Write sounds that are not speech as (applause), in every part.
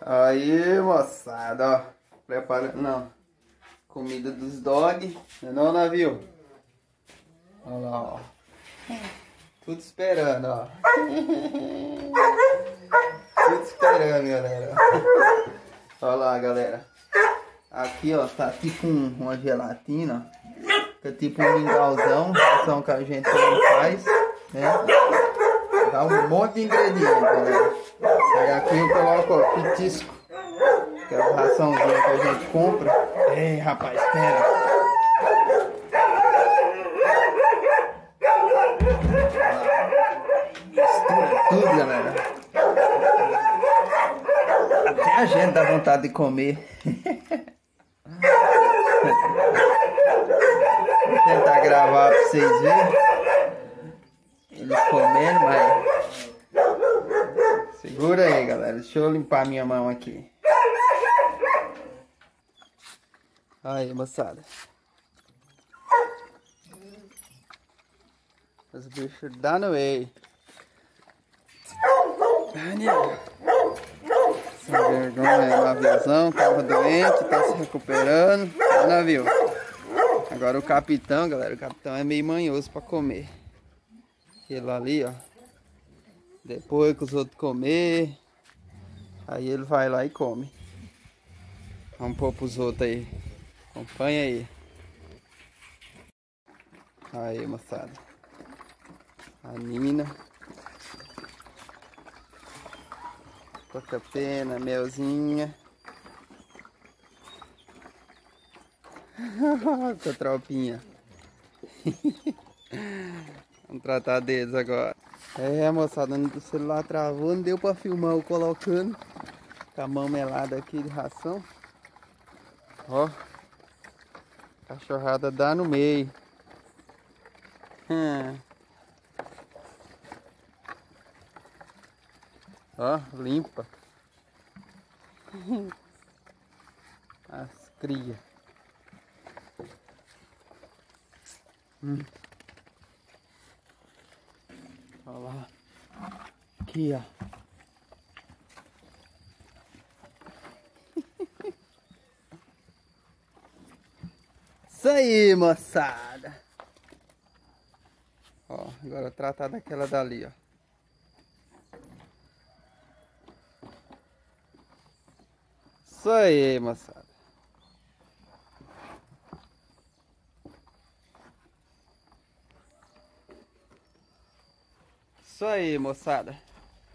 Aí, moçada, ó. Preparando, não. Comida dos dog. Não é não, navio? Olha lá, ó. Tudo esperando, ó. Tudo esperando, galera. Olha lá, galera. Aqui, ó, tá tipo uma gelatina. É tipo um mingalzão. Ação que a gente faz, né? Dá um monte de ingredientes, galera. Aí aqui eu coloco, ó, pitisco. Que é a raçãozinha que a gente compra. Ei, rapaz, espera. Mistura tudo, galera. Até a gente dá vontade de comer. Vou tentar gravar pra vocês verem. Eles comendo, mas... Segura aí, galera. Deixa eu limpar minha mão aqui. Aí, moçada. Os bichos meio. Daniel. Sem vergonha, naviozão, tava doente, tá se recuperando. Ó, navio. Agora o capitão, galera, o capitão é meio manhoso pra comer. Ele ali, ó. Depois que os outros comer, aí ele vai lá e come. Vamos pôr pros outros aí. Acompanha aí. Aí, moçada. A Nina. Toca pena, melzinha. (laughs) Essa tropinha. (laughs) Vamos tratar deles agora. É, moçada, o celular travou, não deu pra filmar eu colocando. Com a mão melada aqui de ração. Ó. Cachorrada dá no meio. Hum. Ó, limpa. As cria. Hum. Olha lá. Aqui, ó. (laughs) Isso aí, moçada. Ó, agora tratar daquela dali, ó. Isso aí, moçada. Isso aí, moçada.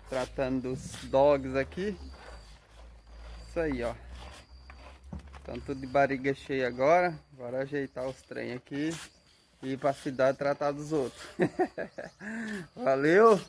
Tratando dos dogs aqui. Isso aí, ó. Estão tudo de barriga cheia agora. Agora ajeitar os trem aqui. E ir pra cidade tratar dos outros. (laughs) Valeu!